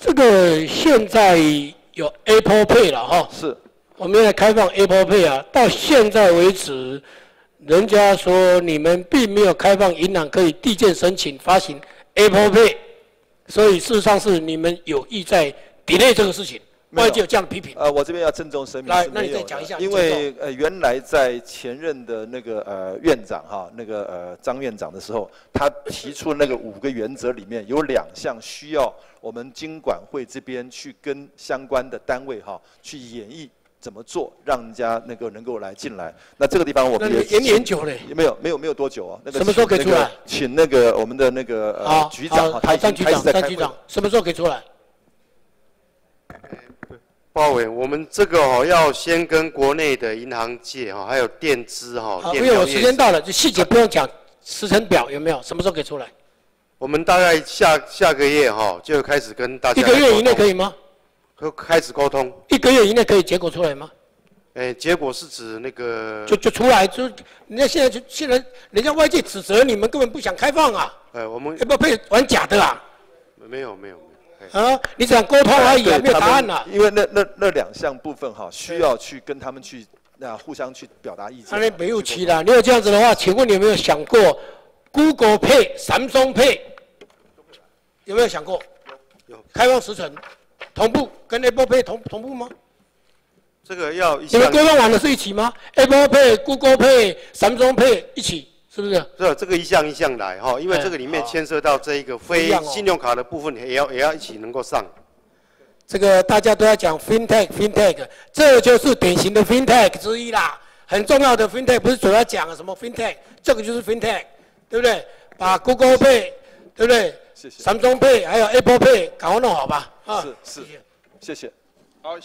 这个现在有 Apple Pay 了哈，是，我们在开放 Apple Pay 啊，到现在为止，人家说你们并没有开放银行可以递件申请发行 Apple Pay，所以事实上是你们有意在 delay 这个事情，外界有这样的批评。呃，我这边要郑重声明来那你再讲一下因为呃原来在前任的那个呃院长哈，那个呃张院长的时候，他提出那个五个原则里面有两项需要我们经管会这边去跟相关的单位哈去演绎怎么做，让人家那个能够来进来。那这个地方我们也那你演演久嘞，没有没有没有多久啊？那个什么时候可以出来请那个我们的那个呃，局长他已经开始在开会了张局长。，什么时候可以出来？我们这个哦要先跟国内的银行界哈，还有垫资哈，好，电因为我表业者时间到了，就细节不用讲，时程表有没有？什么时候可以出来？我们大概下下个月哈就开始跟大家一个月以内可以以吗？开始沟通。一个月以内可以结果出来吗？诶，结果是指那个就就出来，就人家现在就现在人家外界指责你们根本不想开放啊，呃，我们要不要被玩假的啊？没有没有没有，啊，你只想沟通而已啊，没有答案啊。因为那那那两项部分哈，需要去跟他们去那互相去表达意见。那你没有期了，你有这样子的话，请问你有没有想过 Google Pay、Samsung Pay 有没有想过？有开放时程同步跟 Apple Pay 同同步吗？这个要一你们项规划完了是一起吗？Apple Pay、Google Pay、Samsung Pay 一起，是不是？是这个一项一项来哈，因为哎这个里面牵涉到这一个非信用卡的部分，也要也要一起能够上。这个大家都要讲 FinTech FinTech，这就是典型的 FinTech 之一啦。很重要的 FinTech 不是主要讲什么 FinTech，这个就是 FinTech，对不对？把 Google Pay，对不对？谢谢三中 Pay 还有 Apple Pay 赶快弄好吧。啊，是是谢谢谢谢。好。